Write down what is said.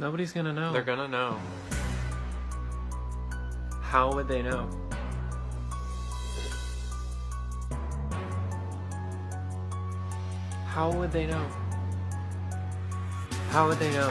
Nobody's gonna know. They're gonna know. How would they know? How would they know? How would they know?